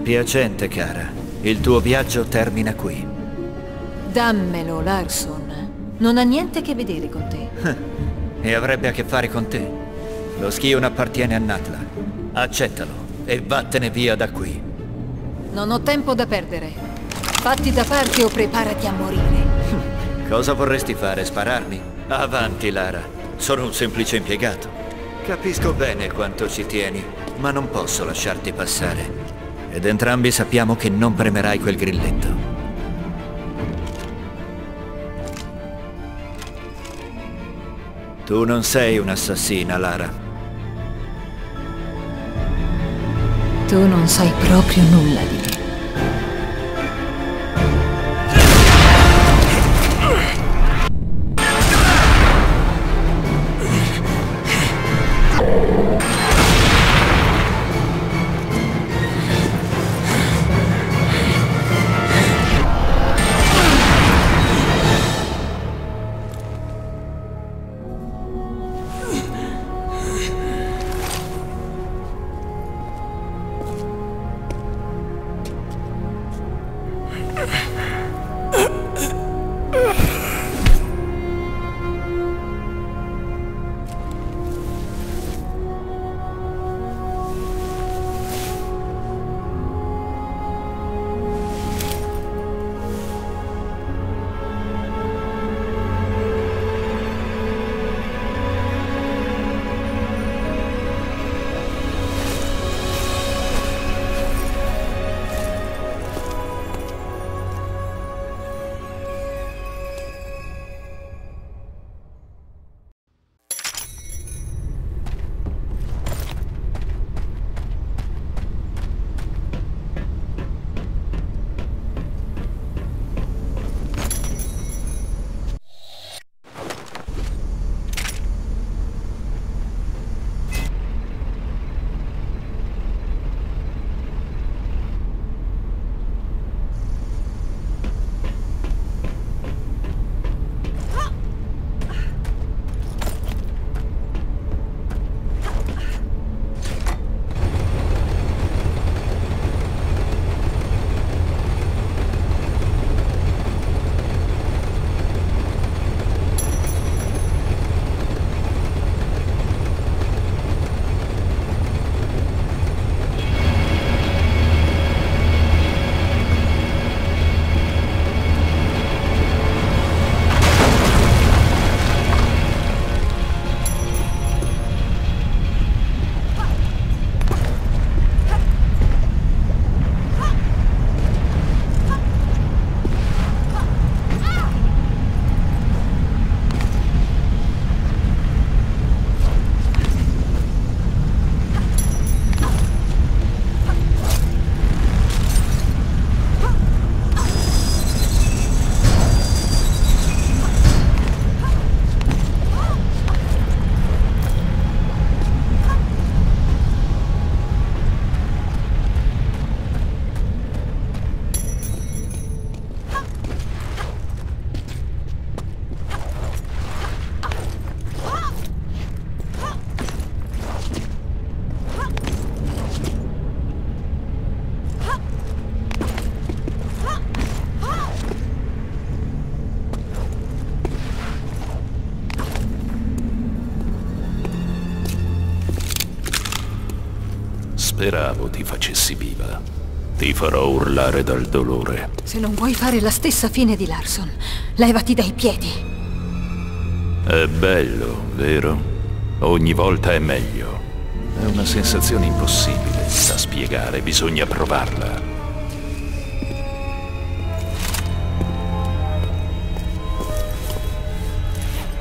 Spiacente, cara. Il tuo viaggio termina qui. Dammelo, Larson. Non ha niente a che vedere con te. E avrebbe a che fare con te. Lo Skion appartiene a Natla. Accettalo e vattene via da qui. Non ho tempo da perdere. Fatti da parte o preparati a morire. Cosa vorresti fare? Spararmi? Avanti, Lara. Sono un semplice impiegato. Capisco bene quanto ci tieni, ma non posso lasciarti passare. Ed entrambi sappiamo che non premerai quel grilletto. Tu non sei un'assassina, Lara. Tu non sai proprio nulla di Speravo ti facessi viva. Ti farò urlare dal dolore. Se non vuoi fare la stessa fine di Larson, levati dai piedi. È bello, vero? Ogni volta è meglio. È una sensazione impossibile da spiegare, bisogna provarla.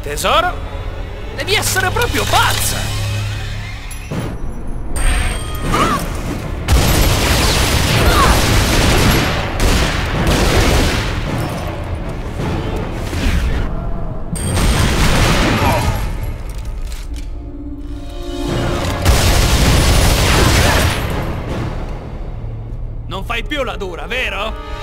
Tesoro? Devi essere proprio pazza! Fai più la dura, vero?